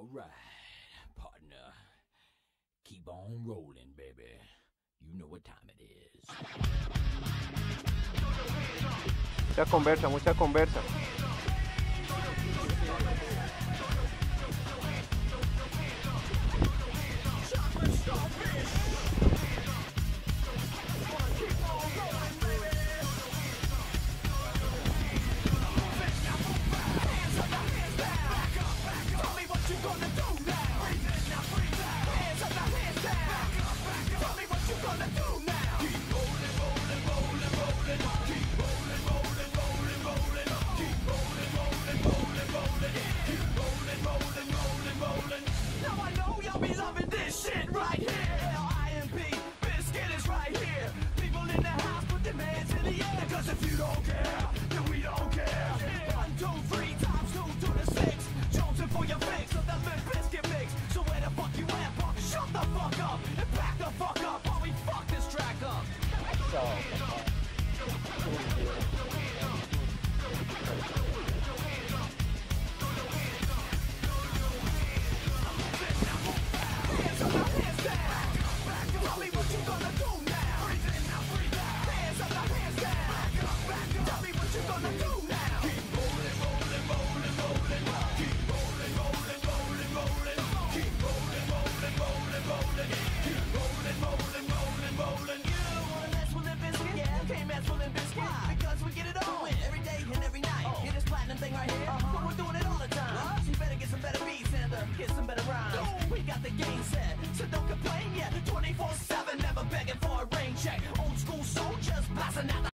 All right, partner. Keep on rolling, baby. You know what time it is. Mucha conversa, mucha conversa. if you don't care. the game set. So don't complain yet.